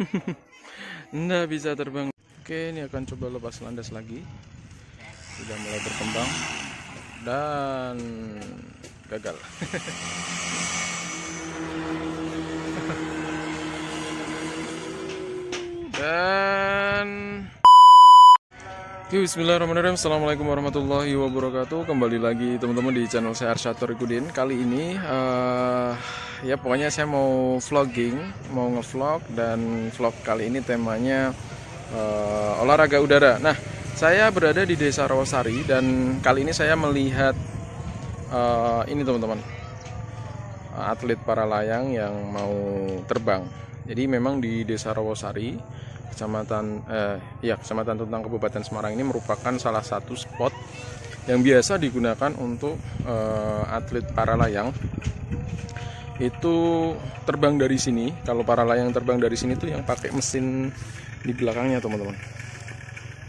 Nggak bisa terbang. Oke, ini akan coba lepas landas lagi. Sudah mulai berkembang dan gagal. dan Oke, Bismillahirrahmanirrahim. Assalamualaikum warahmatullahi wabarakatuh. Kembali lagi teman-teman di channel saya Arsyad Torikudin. Kali ini uh, Ya pokoknya saya mau vlogging Mau ngevlog Dan vlog kali ini temanya uh, Olahraga udara. Nah saya berada di desa Rawasari Dan kali ini saya melihat uh, Ini teman-teman Atlet para layang yang mau terbang. Jadi memang di desa Rawasari Kecamatan eh, ya Kecamatan Tuntang Kabupaten Semarang ini merupakan salah satu spot yang biasa digunakan untuk eh, atlet para layang. Itu terbang dari sini kalau para layang terbang dari sini tuh yang pakai mesin di belakangnya teman-teman.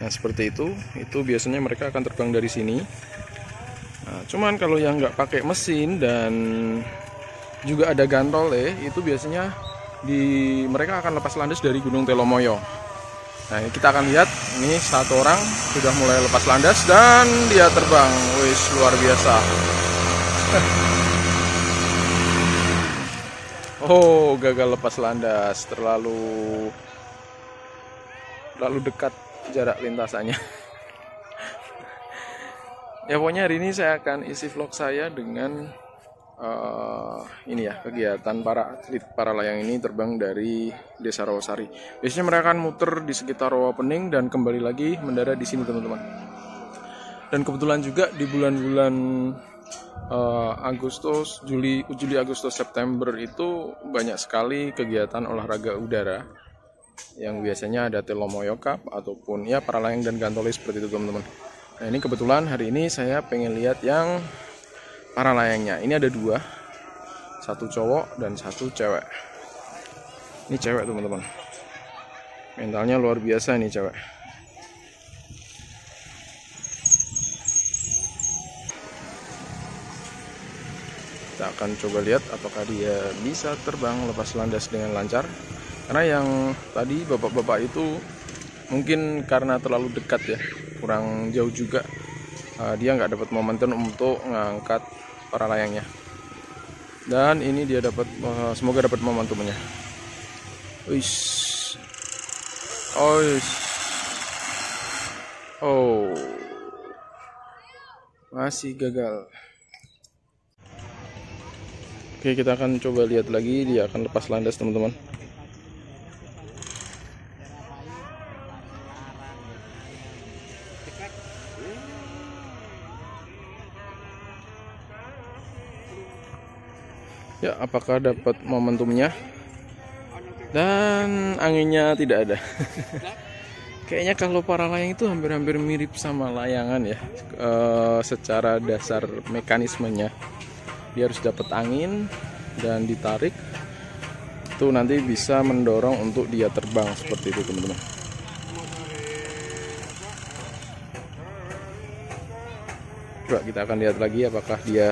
Nah seperti itu itu biasanya mereka akan terbang dari sini. Nah, cuman kalau yang nggak pakai mesin dan juga ada gantole itu biasanya di mereka akan lepas landas dari Gunung Telomoyo. Nah, kita akan lihat ini satu orang sudah mulai lepas landas dan dia terbang. Wis luar biasa. Oh, gagal lepas landas, terlalu terlalu dekat jarak lintasannya. ya pokoknya hari ini saya akan isi vlog saya dengan uh, ini ya kegiatan para atlet para layang ini terbang dari Desa Rawasari. Biasanya mereka akan muter di sekitar Rawa Pening dan kembali lagi mendarat di sini teman-teman. Dan kebetulan juga di bulan-bulan uh, Agustus, Juli, Juli, Agustus, September itu banyak sekali kegiatan olahraga udara yang biasanya ada Telomoyo Cup ataupun ya para layang dan gantoli seperti itu teman-teman. Nah ini kebetulan hari ini saya pengen lihat yang para layangnya. Ini ada dua. Satu cowok dan satu cewek. Ini cewek teman-teman. Mentalnya luar biasa ini cewek. Kita akan coba lihat apakah dia bisa terbang lepas landas dengan lancar. Karena yang tadi bapak-bapak itu mungkin karena terlalu dekat ya kurang jauh juga uh, dia nggak dapat momentum untuk ngangkat para layangnya. Dan ini dia dapat uh, semoga dapat momentumnya. Uish. Oh, oh. Masih gagal. Oke kita akan coba lihat lagi. Dia akan lepas landas teman-teman ya apakah dapat momentumnya? Dan anginnya tidak ada. Kayaknya kalau para layang itu hampir-hampir mirip sama layangan ya. E, secara dasar mekanismenya. Dia harus dapat angin dan ditarik. Itu nanti bisa mendorong untuk dia terbang seperti itu teman-teman. Coba kita akan lihat lagi apakah dia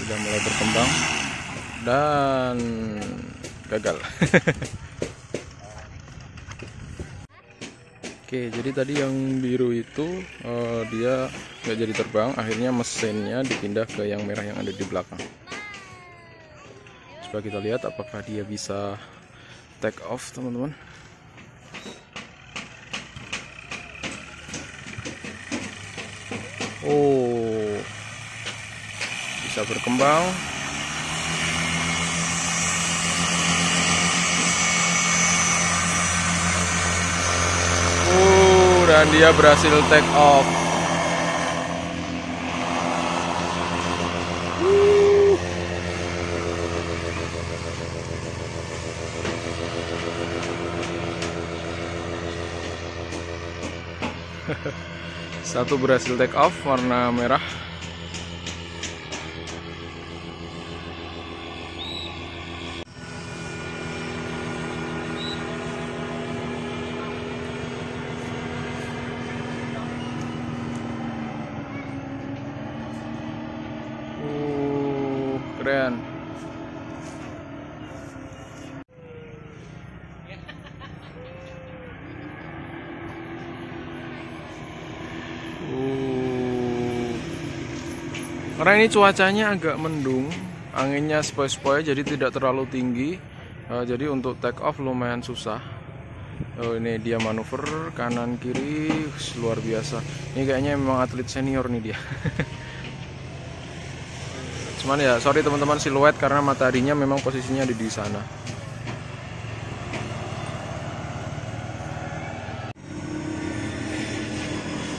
Sudah mulai berkembang dan gagal. Oke, jadi tadi yang biru itu uh, dia nggak jadi terbang, akhirnya mesinnya dipindah ke yang merah yang ada di belakang. Coba kita lihat apakah dia bisa take off, teman-teman. Oh, bisa berkembang uh, dan dia berhasil take off. Satu berhasil take off warna merah keren. Uh. Karena ini cuacanya agak mendung, anginnya sepoi-sepoi jadi tidak terlalu tinggi. Uh, jadi untuk take off lumayan susah. Oh ini dia manuver kanan kiri luar biasa. Ini kayaknya memang atlet senior nih dia. Cuman ya sorry teman-teman siluet karena mataharinya memang posisinya di di sana.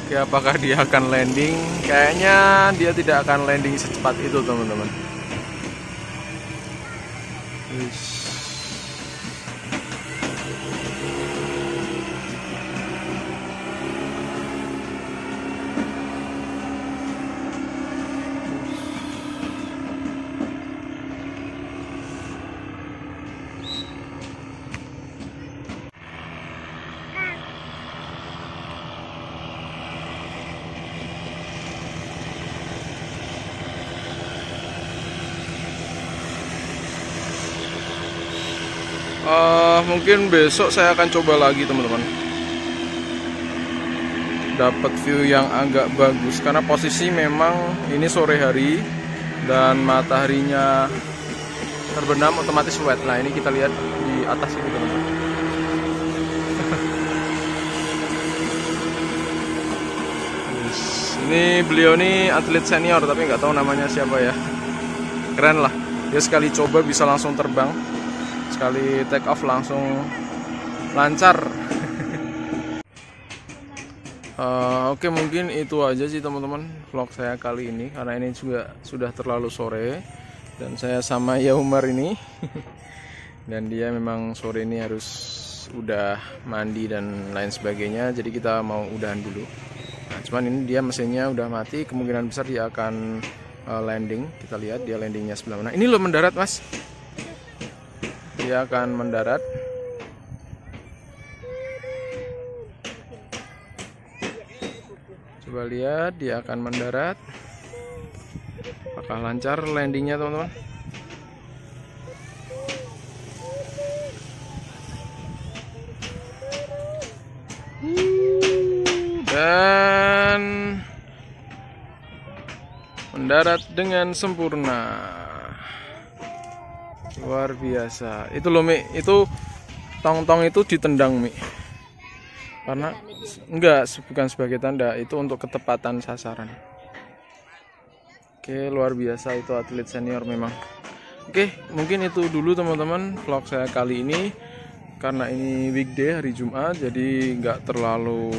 Oke, apakah dia akan landing? Kayaknya dia tidak akan landing secepat itu, teman-teman. Uh, mungkin besok saya akan coba lagi teman-teman. Dapat view yang agak bagus karena posisi memang ini sore hari dan mataharinya terbenam otomatis wet. Nah ini kita lihat di atas ini teman-teman. Ini beliau ini atlet senior tapi nggak tahu namanya siapa ya. Keren lah. Dia sekali coba bisa langsung terbang sekali take off langsung lancar. Uh, oke okay, mungkin itu aja sih teman-teman vlog saya kali ini. Karena ini juga sudah terlalu sore dan saya sama Yaumar ini. Dan dia memang sore ini harus udah mandi dan lain sebagainya. Jadi kita mau udahan dulu. Nah, cuman ini dia mesinnya udah mati kemungkinan besar dia akan uh, landing. Kita lihat dia landingnya sebelah mana. Ini lo mendarat mas dia akan mendarat. Coba lihat dia akan mendarat. Apakah lancar landingnya teman-teman? Dan mendarat dengan sempurna luar biasa. Itu loh Mi. Itu tong-tong itu ditendang Mi. Karena enggak bukan sebagai tanda. Itu untuk ketepatan sasaran. Oke luar biasa itu atlet senior memang. Oke mungkin itu dulu teman-teman vlog saya kali ini. Karena ini weekday hari Jumat jadi enggak terlalu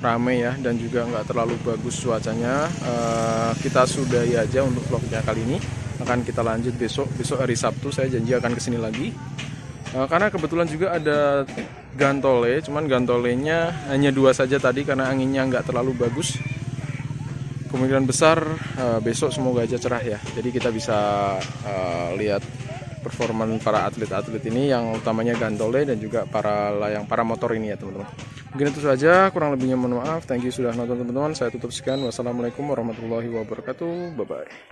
rame ya dan juga enggak terlalu bagus cuacanya. Uh, kita sudahi aja untuk vlognya kali ini akan kita lanjut besok. Besok hari Sabtu saya janji akan ke sini lagi. Uh, karena kebetulan juga ada gantole cuman gantolenya hanya dua saja tadi karena anginnya nggak terlalu bagus. Kemungkinan besar uh, besok semoga aja cerah ya. Jadi kita bisa uh, lihat performan para atlet-atlet ini yang utamanya gantole dan juga para layang para motor ini ya teman-teman. Mungkin itu saja. Kurang lebihnya mohon maaf. Thank you sudah nonton teman-teman. Saya tutup sekian. Wassalamualaikum warahmatullahi wabarakatuh. Bye bye